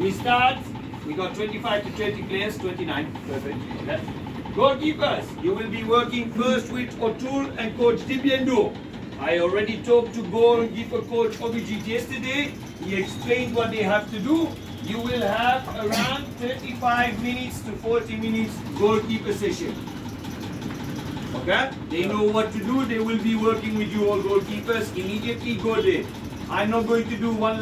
We start. We got 25 to 20 players, 29. Perfect. Goalkeepers, you will be working first with O'Toole and Coach Dibyendu. I already talked to goalkeeper coach Abhijit yesterday. He explained what they have to do. You will have around 35 minutes to 40 minutes goalkeeper session. Okay? They know what to do. They will be working with you all goalkeepers. Immediately go there. I'm not going to do one last.